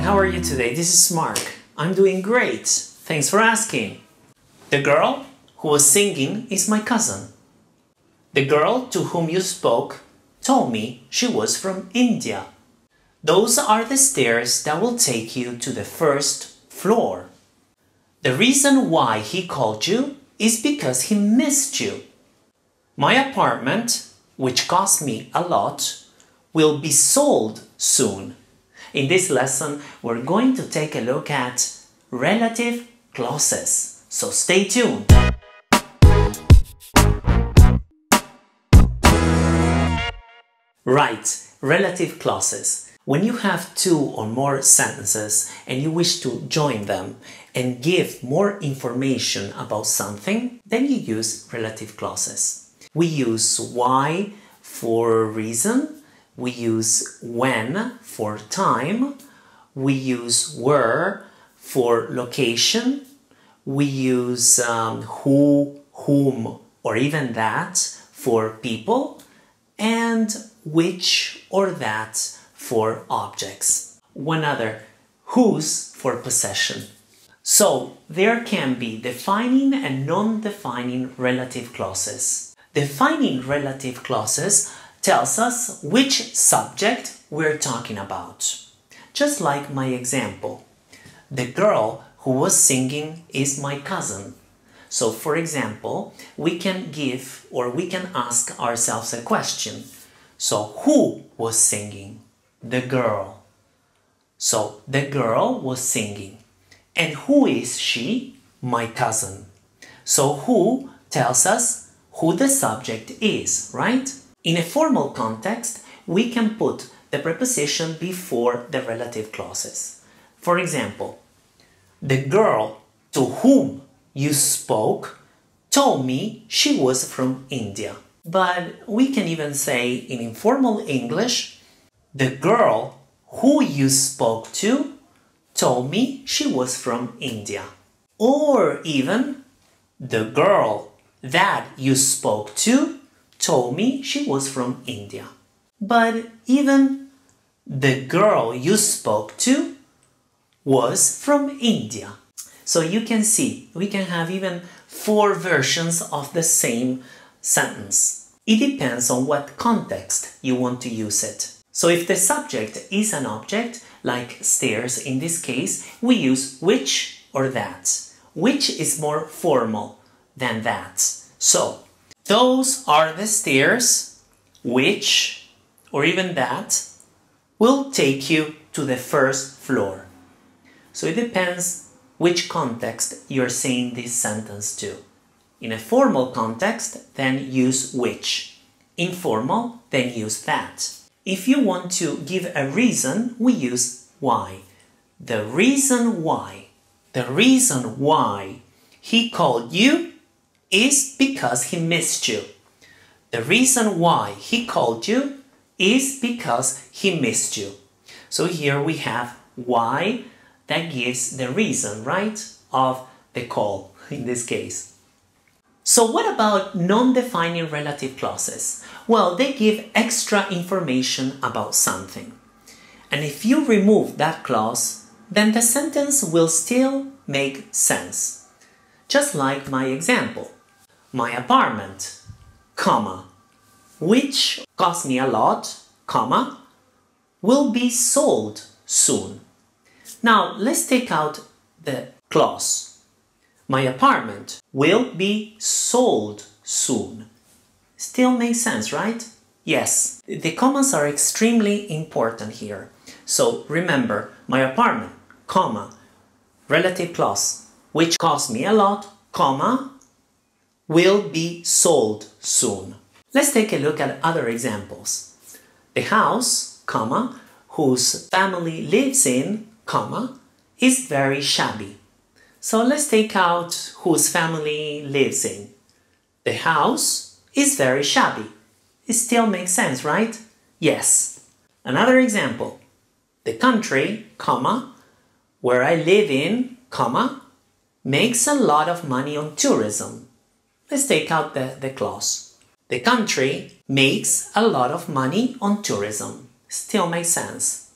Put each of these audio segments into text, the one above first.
How are you today? This is Marc. I'm doing great. Thanks for asking. The girl who was singing is my cousin. The girl to whom you spoke told me she was from India. Those are the stairs that will take you to the first floor. The reason why he called you is because he missed you. My apartment, which cost me a lot, will be sold soon. In this lesson, we're going to take a look at relative clauses. So stay tuned. Right, relative clauses. When you have two or more sentences and you wish to join them and give more information about something, then you use relative clauses. We use why for reason, we use when for time, we use where for location, we use um, who, whom, or even that for people, and which or that for objects. One other, whose for possession. So there can be defining and non-defining relative clauses. Defining relative clauses tells us which subject we're talking about. Just like my example, the girl who was singing is my cousin. So, for example, we can give or we can ask ourselves a question. So, who was singing? The girl. So, the girl was singing. And who is she? My cousin. So, who tells us who the subject is, right? In a formal context, we can put the preposition before the relative clauses. For example, the girl to whom you spoke told me she was from India. But we can even say in informal English, the girl who you spoke to told me she was from India. Or even, the girl that you spoke to told me she was from India. But even the girl you spoke to was from India. So you can see, we can have even four versions of the same sentence. It depends on what context you want to use it. So if the subject is an object, like stairs in this case, we use which or that. Which is more formal than that. So those are the stairs which, or even that, will take you to the first floor. So it depends which context you're saying this sentence to. In a formal context, then use which. Informal, then use that. If you want to give a reason, we use why. The reason why. The reason why he called you is because he missed you. The reason why he called you is because he missed you. So here we have why that gives the reason, right, of the call in this case. So what about non-defining relative clauses? Well, they give extra information about something. And if you remove that clause, then the sentence will still make sense. Just like my example my apartment, comma, which cost me a lot, comma, will be sold soon. Now let's take out the clause. My apartment will be sold soon. Still makes sense, right? Yes, the commas are extremely important here. So remember, my apartment, comma, relative clause, which cost me a lot, comma, will be sold soon. Let's take a look at other examples. The house, comma, whose family lives in, comma, is very shabby. So let's take out whose family lives in. The house is very shabby. It still makes sense, right? Yes. Another example. The country, comma, where I live in, comma, makes a lot of money on tourism. Let's take out the, the clause. The country makes a lot of money on tourism. Still makes sense.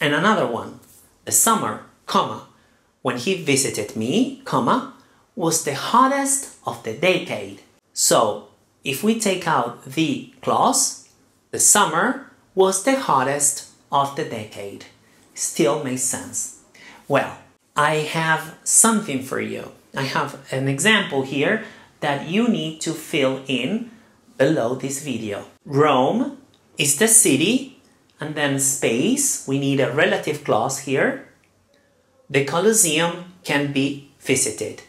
And another one, the summer, comma, when he visited me, comma, was the hottest of the decade. So, if we take out the clause, the summer was the hottest of the decade. Still makes sense. Well, I have something for you. I have an example here that you need to fill in below this video. Rome is the city and then space, we need a relative clause here. The Colosseum can be visited.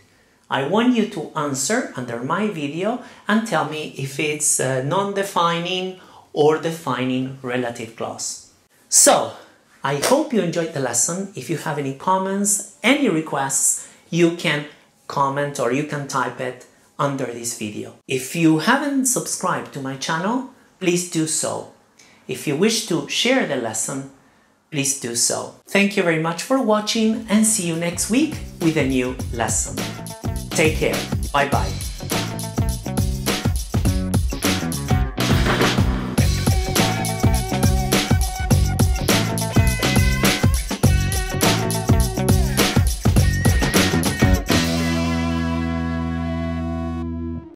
I want you to answer under my video and tell me if it's non-defining or defining relative clause. So, I hope you enjoyed the lesson. If you have any comments, any requests, you can comment or you can type it under this video. If you haven't subscribed to my channel, please do so. If you wish to share the lesson, please do so. Thank you very much for watching and see you next week with a new lesson. Take care. Bye bye.